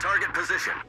target position.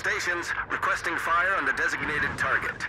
Stations requesting fire on the designated target.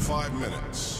Five minutes.